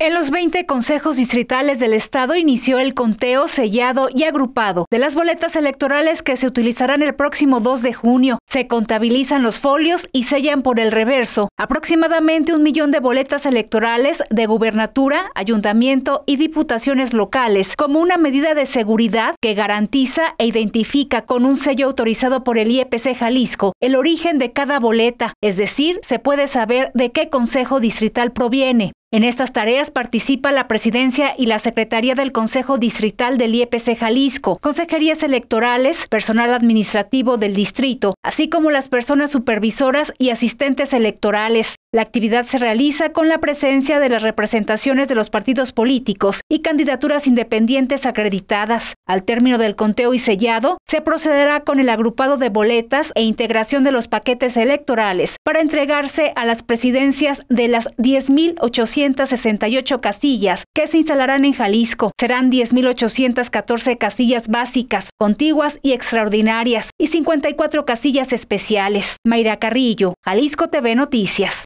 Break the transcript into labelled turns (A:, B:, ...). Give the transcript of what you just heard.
A: En los 20 consejos distritales del estado inició el conteo sellado y agrupado de las boletas electorales que se utilizarán el próximo 2 de junio. Se contabilizan los folios y sellan por el reverso aproximadamente un millón de boletas electorales de gubernatura, ayuntamiento y diputaciones locales como una medida de seguridad que garantiza e identifica con un sello autorizado por el IEPC Jalisco el origen de cada boleta, es decir, se puede saber de qué consejo distrital proviene. En estas tareas participa la presidencia y la secretaría del Consejo Distrital del IEPC Jalisco, consejerías electorales, personal administrativo del distrito, así como las personas supervisoras y asistentes electorales. La actividad se realiza con la presencia de las representaciones de los partidos políticos y candidaturas independientes acreditadas. Al término del conteo y sellado, se procederá con el agrupado de boletas e integración de los paquetes electorales para entregarse a las presidencias de las 10.868 casillas que se instalarán en Jalisco. Serán 10.814 casillas básicas, contiguas y extraordinarias y 54 casillas especiales. Mayra Carrillo, Jalisco TV Noticias.